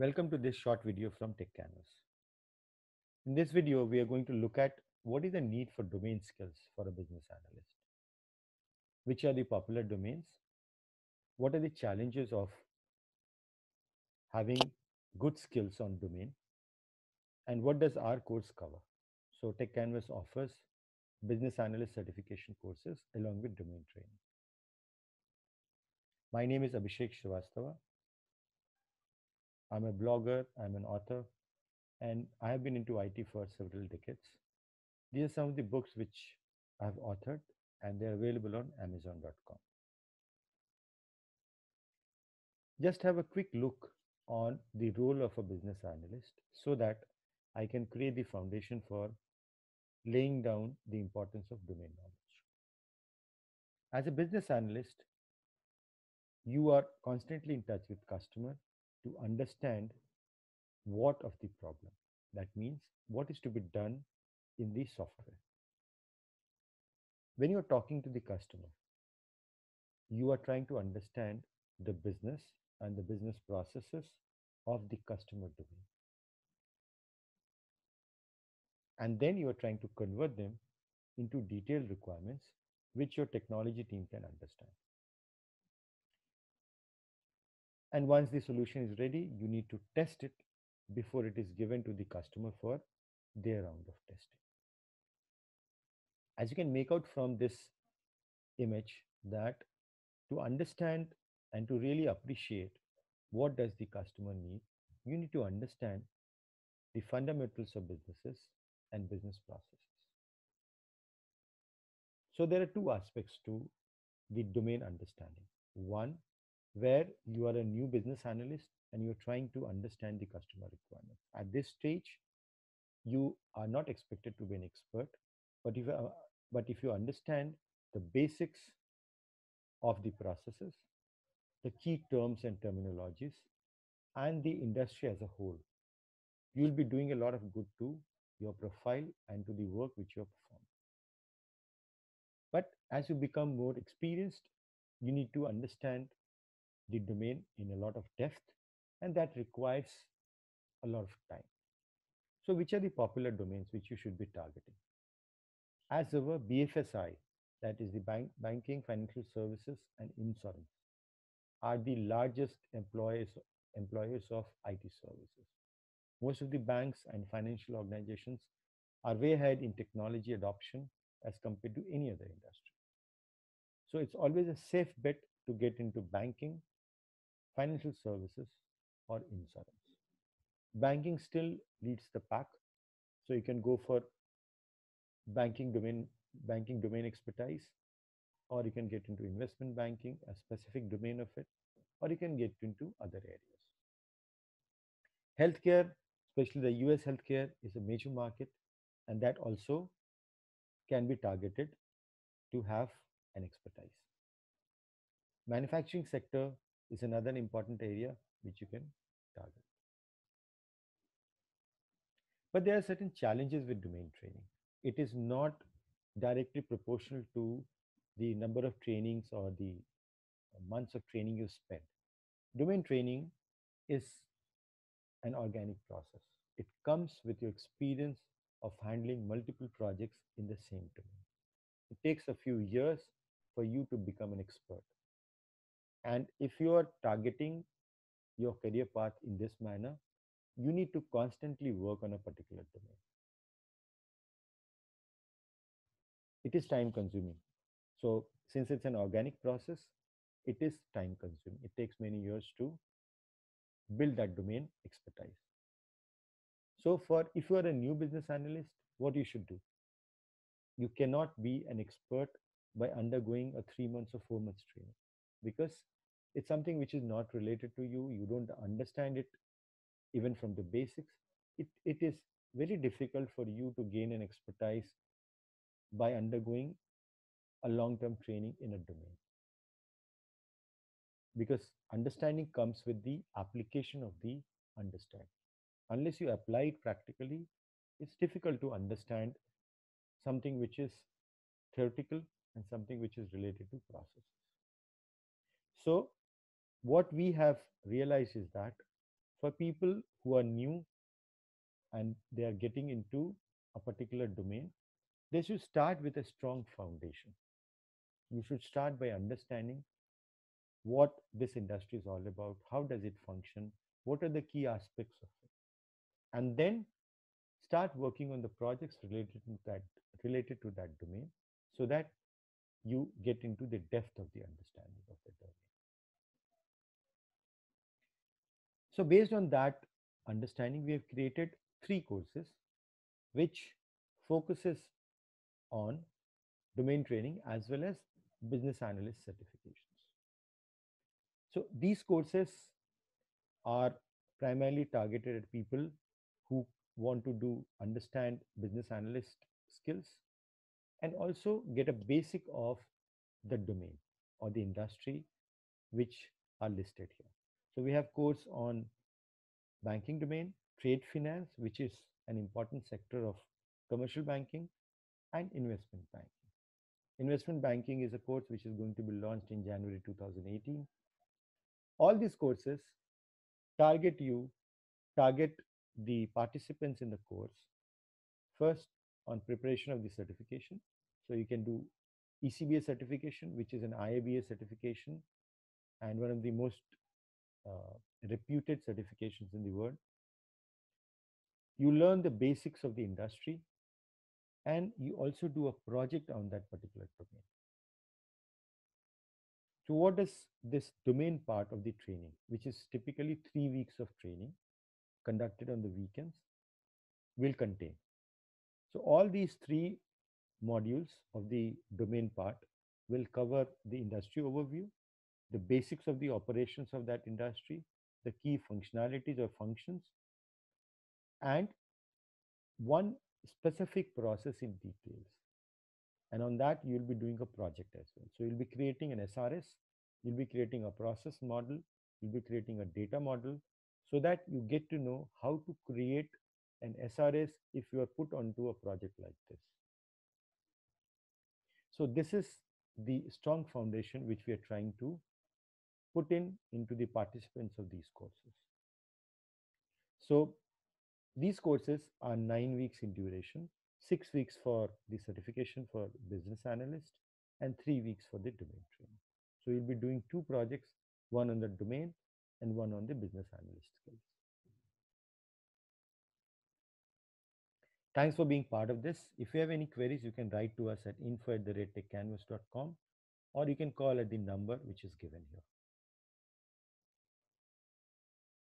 Welcome to this short video from Techcanvass. In this video, we are going to look at what is the need for domain skills for a business analyst. Which are the popular domains? What are the challenges of having good skills on domain? And what does our course cover? So Techcanvass offers business analyst certification courses along with domain training. My name is Abhishek Srivastava. I'm a blogger, I'm an author, and I have been into IT for several decades. These are some of the books which I've authored, and they're available on Amazon.com. Just have a quick look on the role of a business analyst so that I can create the foundation for laying down the importance of domain knowledge. As a business analyst, you are constantly in touch with customer to understand what of the problem. That means what is to be done in the software. When you're talking to the customer, you are trying to understand the business and the business processes of the customer domain. And then you are trying to convert them into detailed requirements which your technology team can understand. And once the solution is ready, you need to test it before it is given to the customer for their round of testing. As you can make out from this image that to understand and to really appreciate what does the customer need, you need to understand the fundamentals of businesses and business processes. So there are two aspects to the domain understanding. One, where you are a new business analyst and you're trying to understand the customer requirements. At this stage, you are not expected to be an expert, but if, uh, but if you understand the basics of the processes, the key terms and terminologies, and the industry as a whole, you will be doing a lot of good to your profile and to the work which you are performing. But as you become more experienced, you need to understand the domain in a lot of depth, and that requires a lot of time. So, which are the popular domains which you should be targeting? As our BFSI, that is the bank, banking, financial services, and insurance, are the largest employers employers of IT services. Most of the banks and financial organizations are way ahead in technology adoption as compared to any other industry. So it's always a safe bet to get into banking financial services, or insurance. Banking still leads the pack. So you can go for banking domain, banking domain expertise, or you can get into investment banking, a specific domain of it, or you can get into other areas. Healthcare, especially the US healthcare, is a major market, and that also can be targeted to have an expertise. Manufacturing sector is another important area which you can target. But there are certain challenges with domain training. It is not directly proportional to the number of trainings or the months of training you spend. Domain training is an organic process. It comes with your experience of handling multiple projects in the same domain. It takes a few years for you to become an expert. And if you are targeting your career path in this manner, you need to constantly work on a particular domain. It is time consuming. So, since it's an organic process, it is time consuming. It takes many years to build that domain expertise. So, for if you are a new business analyst, what you should do? You cannot be an expert by undergoing a three months or four months training because it's something which is not related to you you don't understand it even from the basics. It, it is very difficult for you to gain an expertise by undergoing a long term training in a domain. Because understanding comes with the application of the understanding. Unless you apply it practically it's difficult to understand something which is theoretical and something which is related to processes so what we have realized is that for people who are new and they are getting into a particular domain, they should start with a strong foundation. You should start by understanding what this industry is all about, how does it function, what are the key aspects of it, and then start working on the projects related to that related to that domain so that you get into the depth of the understanding of the domain. So based on that understanding, we have created three courses which focuses on domain training as well as business analyst certifications. So these courses are primarily targeted at people who want to do understand business analyst skills and also get a basic of the domain or the industry which are listed here. So we have course on banking domain, trade finance, which is an important sector of commercial banking and investment banking. Investment banking is a course which is going to be launched in January 2018. All these courses target you, target the participants in the course first on preparation of the certification. So you can do ECBA certification, which is an IIBA certification and one of the most Uh, reputed certifications in the world. You learn the basics of the industry and you also do a project on that particular domain. So what does this domain part of the training, which is typically three weeks of training conducted on the weekends, will contain? So all these three modules of the domain part will cover the industry overview, the basics of the operations of that industry, the key functionalities or functions, and one specific process in details. And on that, you'll be doing a project as well. So you'll be creating an SRS, you'll be creating a process model, you'll be creating a data model so that you get to know how to create an SRS if you are put onto a project like this. So this is the strong foundation which we are trying to put in into the participants of these courses. So these courses are nine weeks in duration, six weeks for the certification for business analyst and three weeks for the domain training. So you'll be doing two projects, one on the domain and one on the business analyst skills. Thanks for being part of this. If you have any queries, you can write to us at info at the or you can call at the number which is given here.